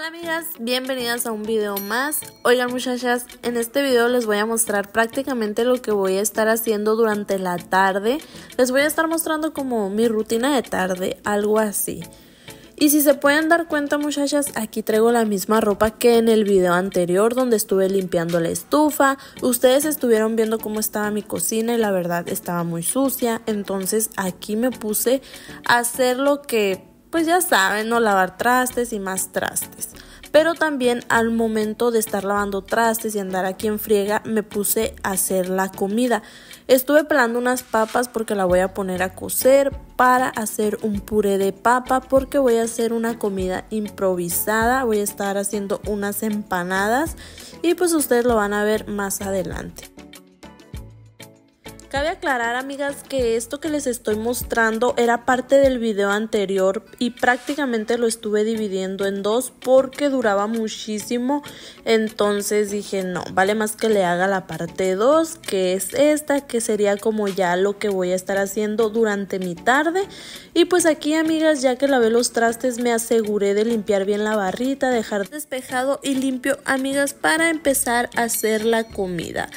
Hola amigas, bienvenidas a un video más. Oigan muchachas, en este video les voy a mostrar prácticamente lo que voy a estar haciendo durante la tarde. Les voy a estar mostrando como mi rutina de tarde, algo así. Y si se pueden dar cuenta muchachas, aquí traigo la misma ropa que en el video anterior donde estuve limpiando la estufa. Ustedes estuvieron viendo cómo estaba mi cocina y la verdad estaba muy sucia. Entonces aquí me puse a hacer lo que pues ya saben, no lavar trastes y más trastes. Pero también al momento de estar lavando trastes y andar aquí en friega, me puse a hacer la comida. Estuve pelando unas papas porque la voy a poner a cocer para hacer un puré de papa porque voy a hacer una comida improvisada. Voy a estar haciendo unas empanadas y pues ustedes lo van a ver más adelante. Cabe aclarar amigas que esto que les estoy mostrando era parte del video anterior y prácticamente lo estuve dividiendo en dos porque duraba muchísimo entonces dije no, vale más que le haga la parte 2 que es esta que sería como ya lo que voy a estar haciendo durante mi tarde y pues aquí amigas ya que lavé los trastes me aseguré de limpiar bien la barrita, dejar despejado y limpio amigas para empezar a hacer la comida.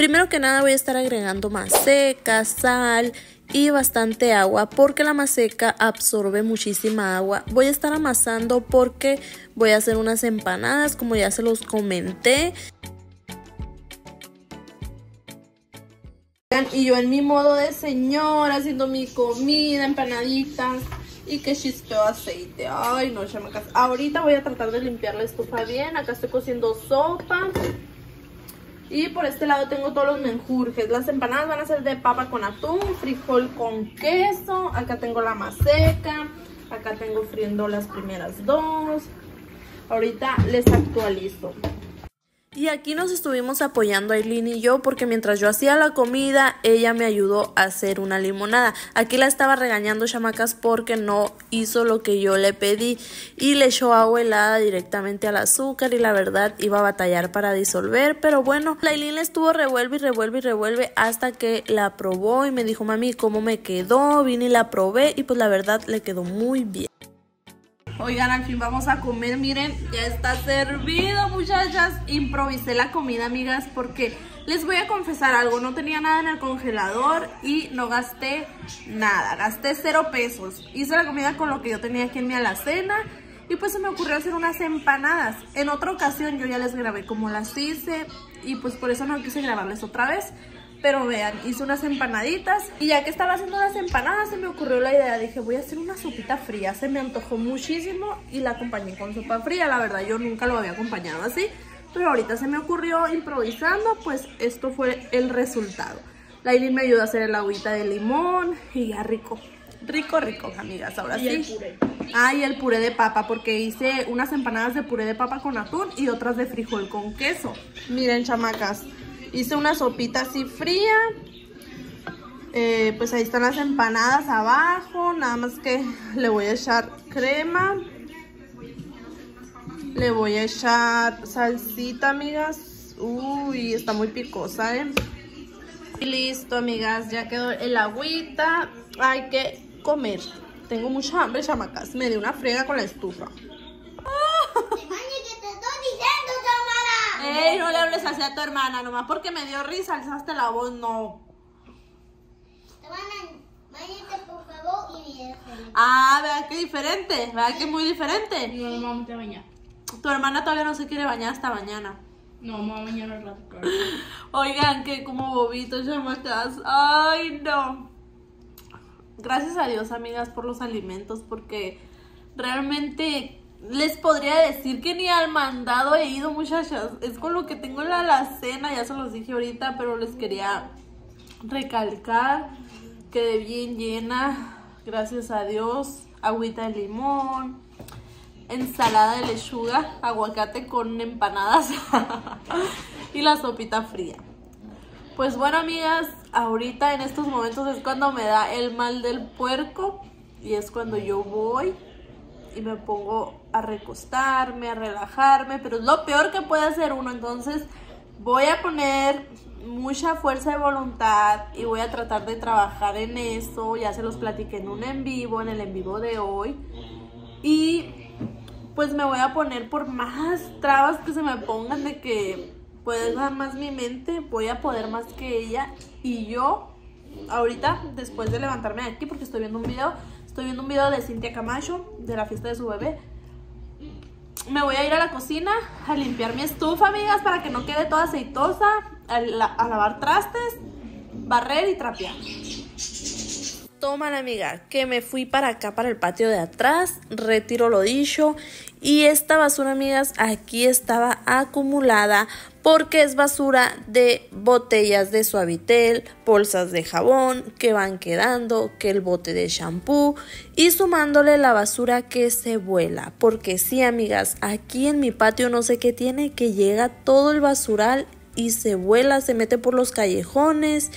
Primero que nada voy a estar agregando maseca, sal y bastante agua porque la maseca absorbe muchísima agua. Voy a estar amasando porque voy a hacer unas empanadas como ya se los comenté. Y yo en mi modo de señora haciendo mi comida, empanaditas y que chispeo aceite. Ay no, chamacas. Ahorita voy a tratar de limpiar la estufa bien. Acá estoy cociendo sopa. Y por este lado tengo todos los menjurjes. Las empanadas van a ser de papa con atún, frijol con queso. Acá tengo la maseca. Acá tengo friendo las primeras dos. Ahorita les actualizo. Y aquí nos estuvimos apoyando Aileen y yo porque mientras yo hacía la comida, ella me ayudó a hacer una limonada. Aquí la estaba regañando chamacas porque no hizo lo que yo le pedí y le echó agua helada directamente al azúcar y la verdad iba a batallar para disolver, pero bueno, la Aileen le estuvo revuelve y revuelve y revuelve hasta que la probó y me dijo, mami, ¿cómo me quedó? Vine y la probé y pues la verdad le quedó muy bien. Oigan, al fin vamos a comer, miren, ya está servido muchachas. Improvisé la comida, amigas, porque les voy a confesar algo. No tenía nada en el congelador y no gasté nada. Gasté cero pesos. Hice la comida con lo que yo tenía aquí en mi alacena Y pues se me ocurrió hacer unas empanadas. En otra ocasión yo ya les grabé cómo las hice Y pues por eso no quise grabarles otra vez pero vean, hice unas empanaditas y ya que estaba haciendo las empanadas se me ocurrió la idea. Dije, voy a hacer una sopita fría. Se me antojó muchísimo y la acompañé con sopa fría. La verdad, yo nunca lo había acompañado así. Pero ahorita se me ocurrió improvisando, pues esto fue el resultado. Laili me ayudó a hacer el agüita de limón y ya rico. Rico, rico, amigas. Ahora sí. El puré. Ah, y el puré de papa, porque hice unas empanadas de puré de papa con atún y otras de frijol con queso. Miren, chamacas. Hice una sopita así fría. Eh, pues ahí están las empanadas abajo. Nada más que le voy a echar crema. Le voy a echar salsita, amigas. Uy, está muy picosa, ¿eh? Y listo, amigas. Ya quedó el agüita. Hay que comer. Tengo mucha hambre, chamacas. Me dio una friega con la estufa. Ey, no le hables así a tu hermana, nomás porque me dio risa, alzaste la voz, no. Váyate, por favor, y Ah, vea qué diferente, vea que muy diferente. No, no vamos a bañar. Tu hermana todavía no se quiere bañar hasta mañana. No, vamos a bañar al rato. Oigan, que como bobitos, chamacas. Ay, no. Gracias a Dios, amigas, por los alimentos, porque realmente les podría decir que ni al mandado he ido, muchachas. Es con lo que tengo en la alacena, ya se los dije ahorita, pero les quería recalcar. Quedé bien llena, gracias a Dios. Agüita de limón, ensalada de lechuga, aguacate con empanadas y la sopita fría. Pues bueno, amigas, ahorita en estos momentos es cuando me da el mal del puerco y es cuando yo voy y me pongo a recostarme, a relajarme, pero es lo peor que puede hacer uno, entonces voy a poner mucha fuerza de voluntad y voy a tratar de trabajar en eso, ya se los platiqué en un en vivo, en el en vivo de hoy, y pues me voy a poner por más trabas que se me pongan de que pueda más mi mente, voy a poder más que ella y yo ahorita después de levantarme de aquí porque estoy viendo un video, estoy viendo un video de Cintia Camacho de la fiesta de su bebé. Me voy a ir a la cocina a limpiar mi estufa, amigas, para que no quede toda aceitosa, a, lavar trastes, barrer y trapear. Toma, amiga, que me fui para acá, para el patio de atrás, retiro lo dicho y esta basura, amigas, aquí estaba acumulada porque es basura de botellas de suavitel, bolsas de jabón que van quedando, que el bote de shampoo y sumándole la basura que se vuela. Porque sí, amigas, aquí en mi patio no sé qué tiene que llega todo el basural y se vuela, se mete por los callejones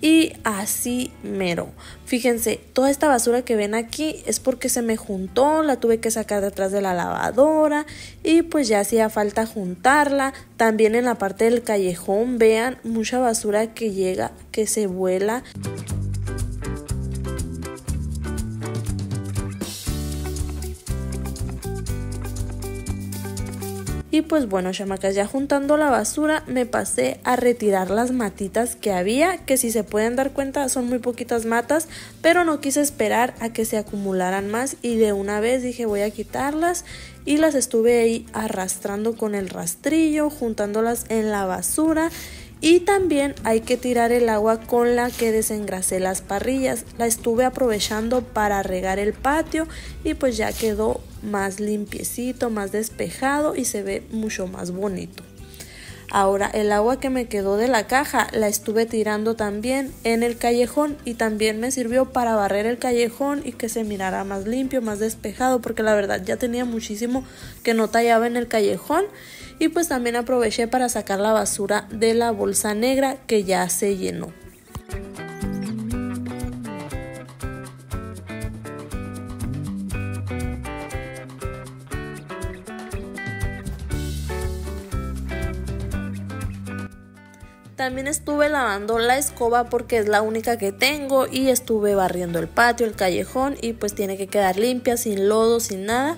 y así mero. Fíjense, toda esta basura que ven aquí es porque se me juntó, la tuve que sacar detrás de la lavadora y pues ya hacía falta juntarla. También en la parte del callejón, vean, mucha basura que llega, que se vuela. Y pues bueno, chamacas, ya juntando la basura me pasé a retirar las matitas que había, que si se pueden dar cuenta son muy poquitas matas, pero no quise esperar a que se acumularan más y de una vez dije voy a quitarlas y las estuve ahí arrastrando con el rastrillo, juntándolas en la basura y también hay que tirar el agua con la que desengrasé las parrillas. La estuve aprovechando para regar el patio y pues ya quedó más limpiecito, más despejado y se ve mucho más bonito. Ahora el agua que me quedó de la caja la estuve tirando también en el callejón y también me sirvió para barrer el callejón y que se mirara más limpio, más despejado porque la verdad ya tenía muchísimo que no tallaba en el callejón y pues también aproveché para sacar la basura de la bolsa negra que ya se llenó. También estuve lavando la escoba porque es la única que tengo y estuve barriendo el patio, el callejón y pues tiene que quedar limpia, sin lodo, sin nada.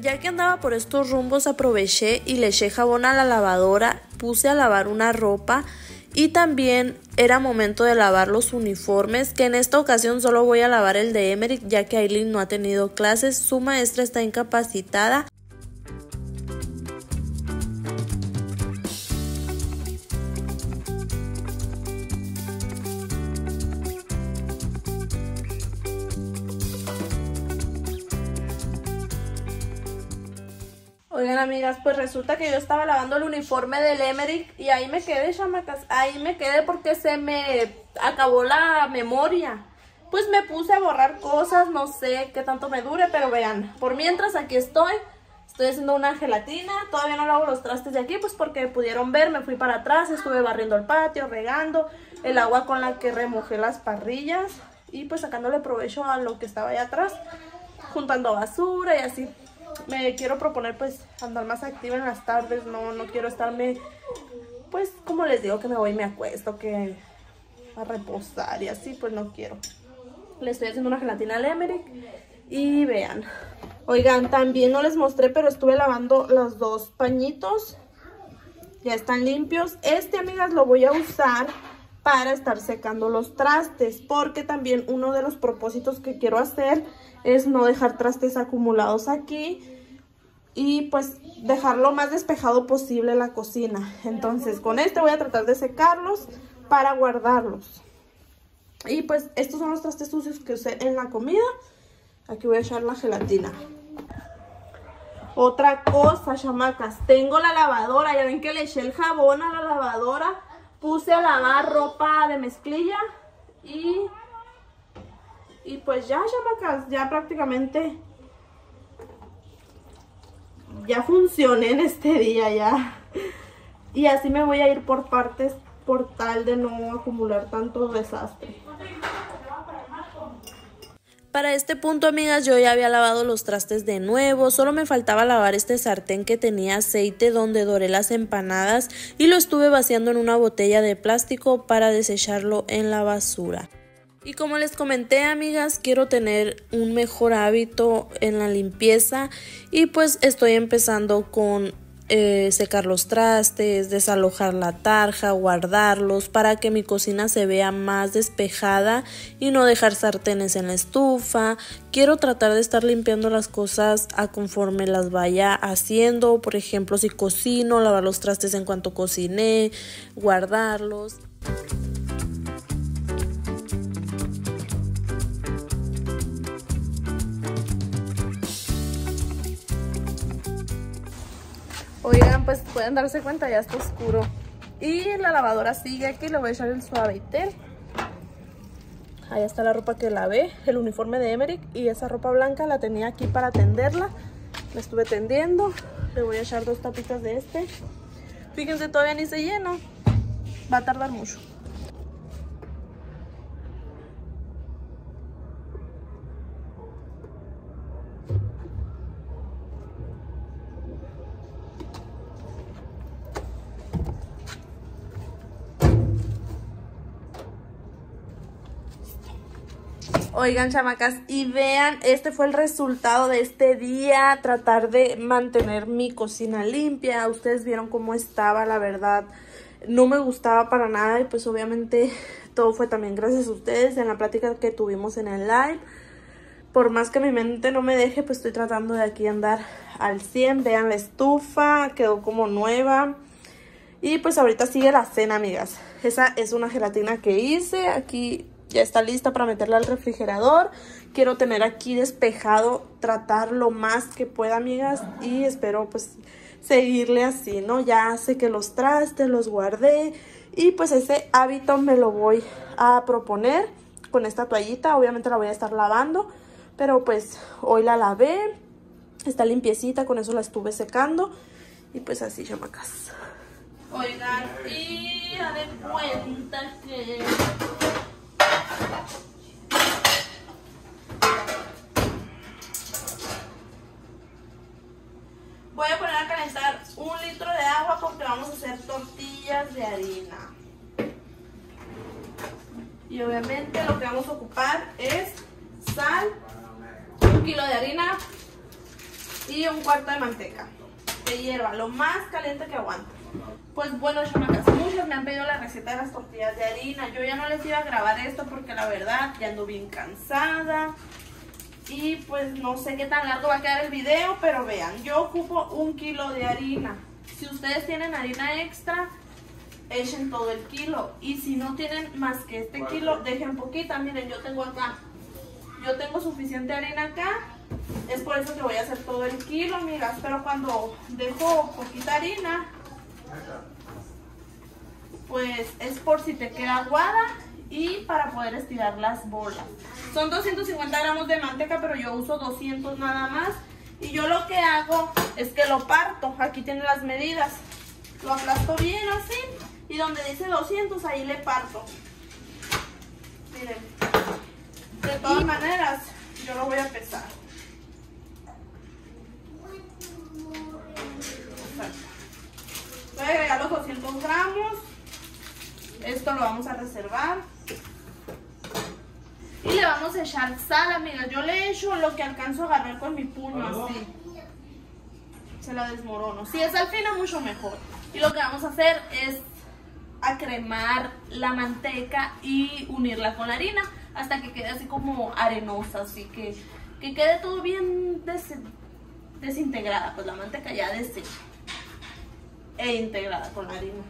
Ya que andaba por estos rumbos aproveché y le eché jabón a la lavadora, puse a lavar una ropa y también era momento de lavar los uniformes, que en esta ocasión solo voy a lavar el de Emerick ya que Aileen no ha tenido clases, su maestra está incapacitada amigas, pues resulta que yo estaba lavando el uniforme del Emerick y ahí me quedé, chamacas. Ahí me quedé porque se me acabó la memoria. Pues me puse a borrar cosas, no sé qué tanto me dure, pero vean, por mientras aquí estoy. Estoy haciendo una gelatina, todavía no lavo los trastes de aquí, pues porque pudieron ver, me fui para atrás, estuve barriendo el patio, regando, el agua con la que remojé las parrillas y pues sacándole provecho a lo que estaba allá atrás, juntando basura y así me quiero proponer pues andar más activa en las tardes, no, no quiero estarme, pues como les digo que me voy y me acuesto, que a reposar y así, pues no quiero. Le estoy haciendo una gelatina al Emerick y vean. Oigan, también no les mostré, pero estuve lavando los dos pañitos. Ya están limpios. Este, amigas, lo voy a usar para estar secando los trastes, porque también uno de los propósitos que quiero hacer es no dejar trastes acumulados aquí y pues dejar lo más despejado posible la cocina. Entonces con este voy a tratar de secarlos para guardarlos. Y pues estos son los trastes sucios que usé en la comida. Aquí voy a echar la gelatina. Otra cosa, chamacas, tengo la lavadora, ya ven que le eché el jabón a la lavadora, puse a lavar ropa de mezclilla y y pues ya, chamacas, ya prácticamente ya funcioné en este día ya. Y así me voy a ir por partes por tal de no acumular tanto desastre. Para este punto, amigas, yo ya había lavado los trastes de nuevo, solo me faltaba lavar este sartén que tenía aceite donde doré las empanadas y lo estuve vaciando en una botella de plástico para desecharlo en la basura. Y como les comenté, amigas, quiero tener un mejor hábito en la limpieza y pues estoy empezando con eh, secar los trastes, desalojar la tarja, guardarlos para que mi cocina se vea más despejada y no dejar sartenes en la estufa. Quiero tratar de estar limpiando las cosas a conforme las vaya haciendo. Por ejemplo, si cocino, lavar los trastes en cuanto cociné, guardarlos. Oigan, pues pueden darse cuenta, ya está oscuro. Y la lavadora sigue aquí, le voy a echar el suavitel. Ahí está la ropa que lavé, el uniforme de Emerick y esa ropa blanca la tenía aquí para tenderla. La estuve tendiendo, le voy a echar dos tapitas de este. Fíjense, todavía ni se llena, va a tardar mucho. Oigan, chamacas, y vean, este fue el resultado de este día, tratar de mantener mi cocina limpia. Ustedes vieron cómo estaba, la verdad, no me gustaba para nada y pues obviamente todo fue también gracias a ustedes en la plática que tuvimos en el live. Por más que mi mente no me deje, pues estoy tratando de aquí andar al 100. Vean la estufa, quedó como nueva. Y pues ahorita sigue la cena, amigas. Esa es una gelatina que hice. Aquí ya está lista para meterla al refrigerador. Quiero tener aquí despejado, tratar lo más que pueda, amigas, y espero pues seguirle así, ¿no? Ya sé que los trastes los guardé y pues ese hábito me lo voy a proponer con esta toallita. Obviamente la voy a estar lavando, pero pues hoy la lavé, está limpiecita, con eso la estuve secando y pues así, chamacas. Oigan, y de cuenta que Voy a poner a calentar un litro de agua porque vamos a hacer tortillas de harina. Y obviamente lo que vamos a ocupar es sal, un kilo de harina y un cuarto de manteca de hierba, lo más caliente que aguanta. Pues bueno, chamacas, muchos me han pedido la receta de las tortillas de harina. Yo ya no les iba a grabar esto porque la verdad ya ando bien cansada. Y pues no sé qué tan largo va a quedar el video, pero vean, yo ocupo un kilo de harina. Si ustedes tienen harina extra, echen todo el kilo. Y si no tienen más que este kilo, dejen poquita. Miren, yo tengo acá, yo tengo suficiente harina acá. Es por eso que voy a hacer todo el kilo, amigas. Pero cuando dejo poquita harina, pues es por si te queda aguada y para poder estirar las bolas. Son 250 gramos de manteca, pero yo uso 200 nada más. Y yo lo que hago es que lo parto. Aquí tiene las medidas. Lo aplasto bien así. Y donde dice 200, ahí le parto. Miren. De todas maneras, yo lo voy a pesar. Voy a agregar los 200 gramos. Esto lo vamos a reservar. Y le vamos a echar sal, amigas. Yo le echo lo que alcanzo a agarrar con mi puño, así. Se la desmorono. Si es al final, mucho mejor. Y lo que vamos a hacer es acremar la manteca y unirla con la harina hasta que quede así como arenosa, así que, que quede todo bien desintegrada, pues la manteca ya deshecha e integrada con la harina.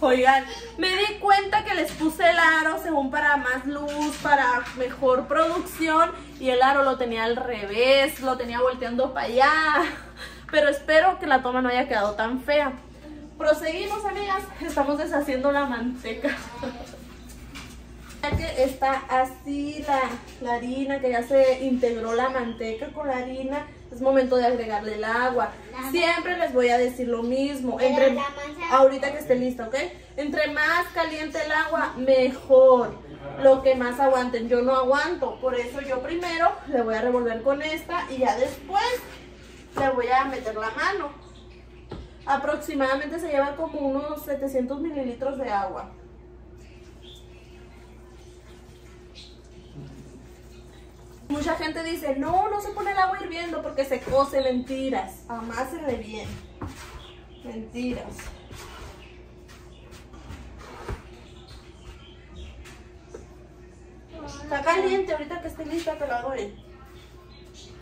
Oigan, me di cuenta que les puse el aro según para más luz, para mejor producción y el aro lo tenía al revés, lo tenía volteando para allá. Pero espero que la toma no haya quedado tan fea. Proseguimos, amigas. Estamos deshaciendo la manteca. Ya que está así la, la harina, que ya se integró la manteca con la harina, es momento de agregarle el agua. Siempre les voy a decir lo mismo. Ahorita que esté lista, ¿ok? Entre más caliente el agua, mejor. Lo que más aguanten. Yo no aguanto. Por eso yo primero le voy a revolver con esta y ya después le voy a meter la mano. Aproximadamente se lleva como unos 700 mililitros de agua. Mucha gente dice, no, no se pone el agua hirviendo porque se cose, mentiras. Amásenle bien. Mentiras. Está caliente, ahorita que esté lista te la doy.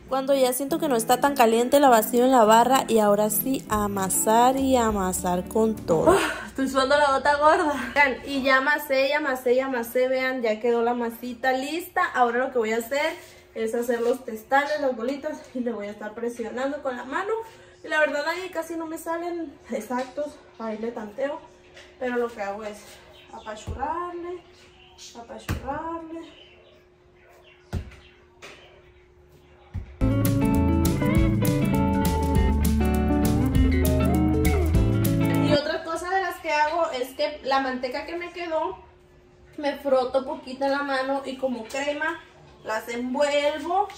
Cuando ya siento que no está tan caliente, la vacío en la barra y ahora sí amasar y amasar con todo. Estoy sudando la gota gorda. Vean, y ya amasé, ya amasé, ya amasé, vean, ya quedó la masita lista. Ahora lo que voy a hacer es hacer los testales, las bolitas y le voy a estar presionando con la mano. Y la verdad ahí casi no me salen exactos, ahí le tanteo. Pero lo que hago es apachurrarle, apachurrarle. hago es que la manteca que me quedó, me froto poquito en la mano y como crema las envuelvo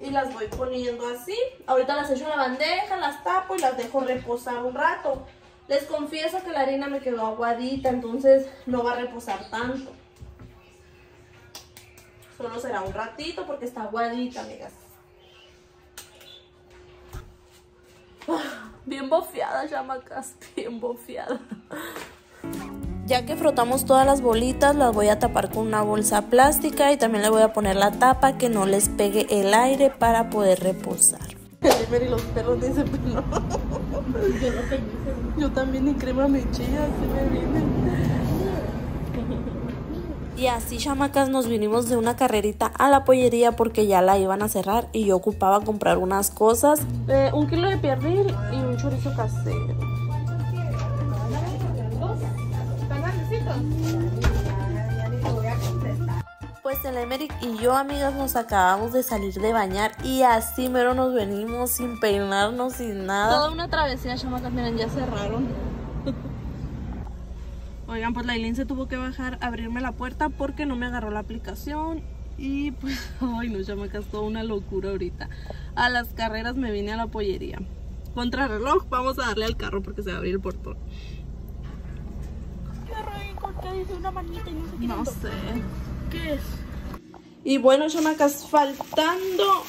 y las voy poniendo así. Ahorita las echo en la bandeja, las tapo y las dejo reposar un rato. Les confieso que la harina me quedó aguadita, entonces no va a reposar tanto. Solo será un ratito porque está aguadita, amigas. Bien bofeada, chamacas, bien bofeada. Ya que frotamos todas las bolitas, las voy a tapar con una bolsa plástica y también le voy a poner la tapa que no les pegue el aire para poder reposar. El y los perros dicen, pero Yo también ni crema me chía, se me viene. Y así, chamacas, nos vinimos de una carrerita a la pollería porque ya la iban a cerrar y yo ocupaba comprar unas cosas. Eh, un kilo de piernil y un chorizo casero. Pues el Emerick y yo, amigas, nos acabamos de salir de bañar y así mero nos venimos sin peinarnos, sin nada. Toda una travesía, chamacas, miren, ya cerraron. Oigan, pues la Eileen se tuvo que bajar a abrirme la puerta porque no me agarró la aplicación. Y pues, ay no, ya me toda una locura ahorita. A las carreras me vine a la pollería. Contra reloj, vamos a darle al carro porque se va a abrir el portón. ¿Qué dice una manita y no sé qué? No sé. ¿Qué es? Y bueno, chamacas, faltando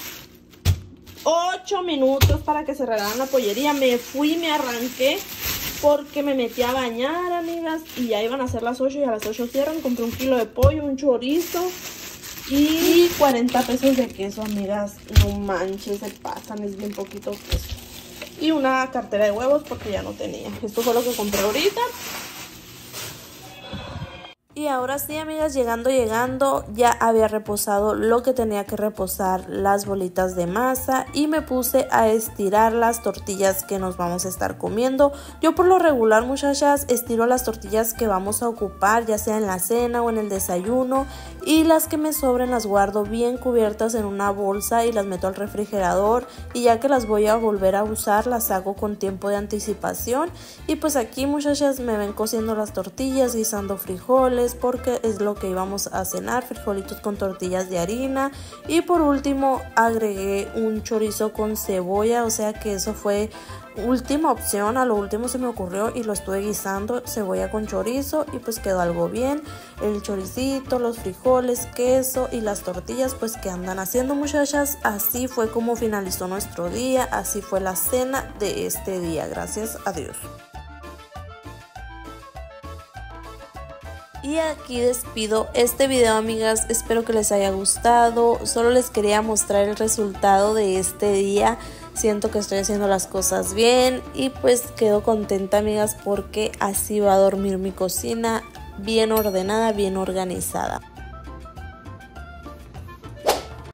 8 minutos para que cerraran la pollería. Me fui, me arranqué porque me metí a bañar, amigas, y ya iban a ser las 8 y a las 8 cierran. Compré un kilo de pollo, un chorizo y 40 pesos de queso, amigas. No manches, se pasan, es bien poquito queso. Y una cartera de huevos porque ya no tenía. Esto fue lo que compré ahorita. Y ahora sí, amigas, llegando, llegando, ya había reposado lo que tenía que reposar, las bolitas de masa y me puse a estirar las tortillas que nos vamos a estar comiendo. Yo por lo regular, muchachas, estiro las tortillas que vamos a ocupar, ya sea en la cena o en el desayuno y las que me sobren las guardo bien cubiertas en una bolsa y las meto al refrigerador y ya que las voy a volver a usar, las hago con tiempo de anticipación. Y pues aquí, muchachas, me ven cociendo las tortillas, guisando frijoles porque es lo que íbamos a cenar, frijolitos con tortillas de harina. Y por último agregué un chorizo con cebolla, o sea que eso fue última opción, a lo último se me ocurrió y lo estuve guisando, cebolla con chorizo y pues quedó algo bien, el choricito, los frijoles, queso y las tortillas pues que andan haciendo muchachas, así fue como finalizó nuestro día, así fue la cena de este día, gracias a Dios. Y aquí despido este video amigas, espero que les haya gustado, solo les quería mostrar el resultado de este día, siento que estoy haciendo las cosas bien. Y pues quedo contenta amigas porque así va a dormir mi cocina. Bien ordenada, bien organizada.